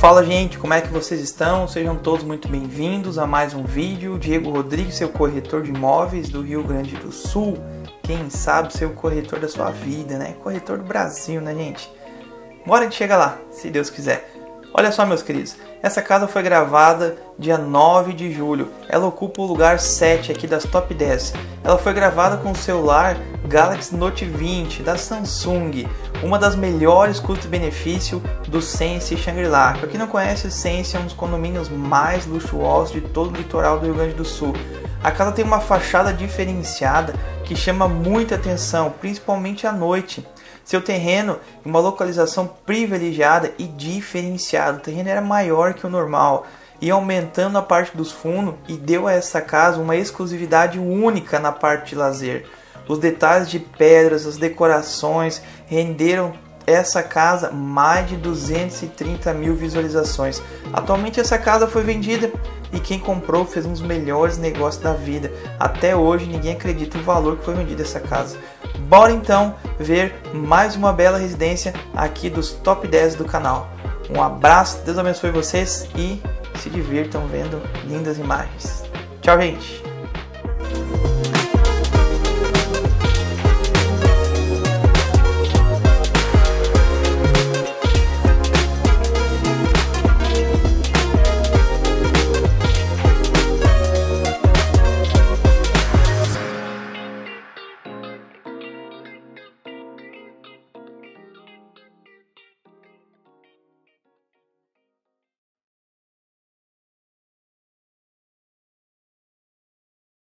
Fala gente, como é que vocês estão? Sejam todos muito bem-vindos a mais um vídeo. Diego Rodrigues, seu corretor de imóveis do Rio Grande do Sul. Quem sabe ser o corretor da sua vida, né? Corretor do Brasil, né, gente? Bora gente chega lá, se Deus quiser. Olha só, meus queridos, essa casa foi gravada dia 9 de julho. Ela ocupa o lugar 7 aqui das top 10. Ela foi gravada com o celular Galaxy Note 20 da Samsung, uma das melhores custo-benefício do Sense Shangri-La. Para quem não conhece, o Sense é um dos condomínios mais luxuosos de todo o litoral do Rio Grande do Sul. A casa tem uma fachada diferenciada que chama muita atenção, principalmente à noite. Seu terreno em uma localização privilegiada e diferenciada. O terreno era maior que o normal e aumentando a parte dos fundos e deu a essa casa uma exclusividade única na parte de lazer. Os detalhes de pedras, as decorações renderam essa casa mais de 230 mil visualizações. Atualmente essa casa foi vendida e quem comprou fez um dos melhores negócios da vida. Até hoje ninguém acredita no valor que foi vendida essa casa. Bora então ver mais uma bela residência aqui dos top 10 do canal. Um abraço, Deus abençoe vocês e se divirtam vendo lindas imagens. Tchau, gente!